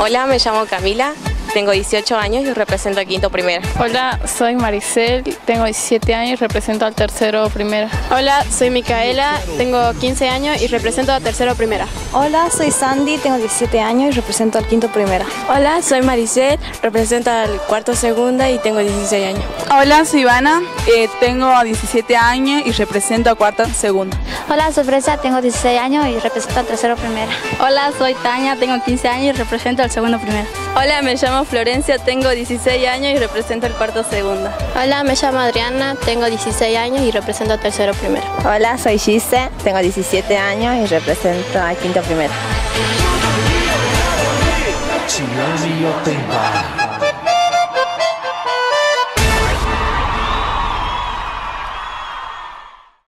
Hola, me llamo Camila, tengo 18 años y represento al quinto primera. Hola, soy Maricel, tengo 17 años y represento al tercero primera. Hola, soy Micaela, tengo 15 años y represento al tercero primera. Hola, soy Sandy, tengo 17 años y represento al quinto primera. Hola, soy Maricel, represento al cuarto segunda y tengo 16 años. Hola, soy Ivana, eh, tengo 17 años y represento al cuarto segunda. Hola, soy Fresa, tengo 16 años y represento al tercero primera. Hola, soy Tania, tengo 15 años y represento al segundo primera. Hola, me llamo Florencia, tengo 16 años y represento el cuarto segunda. Hola, me llamo Adriana, tengo 16 años y represento el tercero primero. Hola, soy Gise, tengo 17 años y represento al quinto primero.